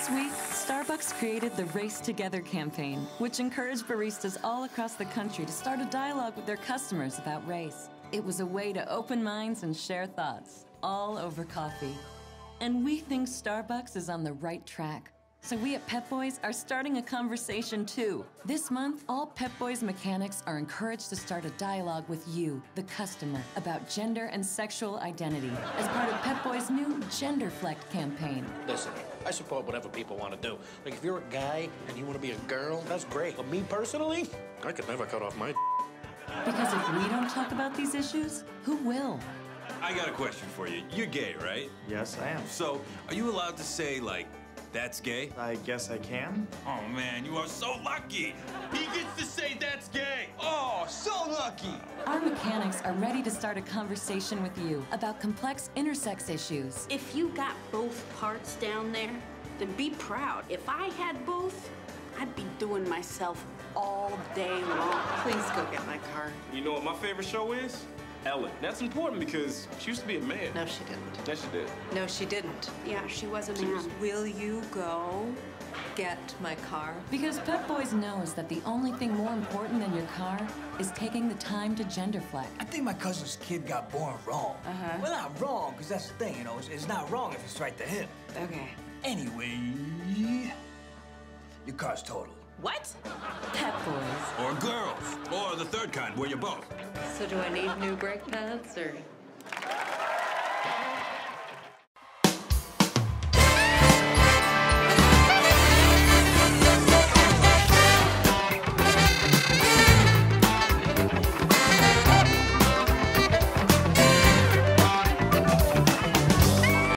This week, Starbucks created the Race Together campaign, which encouraged baristas all across the country to start a dialogue with their customers about race. It was a way to open minds and share thoughts, all over coffee. And we think Starbucks is on the right track. So we at Pep Boys are starting a conversation too. This month, all Pep Boys mechanics are encouraged to start a dialogue with you, the customer, about gender and sexual identity as part of Pep Boys' new GenderFlect campaign. Listen, I support whatever people want to do. Like, if you're a guy and you want to be a girl, that's great. But me personally, I could never cut off my. Because if we don't talk about these issues, who will? I got a question for you. You're gay, right? Yes, I am. So, are you allowed to say, like, that's gay? I guess I can. Oh, man, you are so lucky. He gets to say that's gay. Oh, so lucky. Our mechanics are ready to start a conversation with you about complex intersex issues. If you got both parts down there, then be proud. If I had both, I'd be doing myself all day long. Please go get my car. You know what my favorite show is? Ellen. That's important because she used to be a man. No, she didn't. Yes, she did. No, she didn't. Yeah, she was a man. Will you go get my car? Because Pep Boys knows that the only thing more important than your car is taking the time to GenderFlect. I think my cousin's kid got born wrong. Uh-huh. Well, not wrong, because that's the thing, you know. It's, it's not wrong if it's right to him. Okay. Anyway, your car's totaled. What? Pep Boys. Or girls the third kind, where you both. So do I need new brake pads, or...?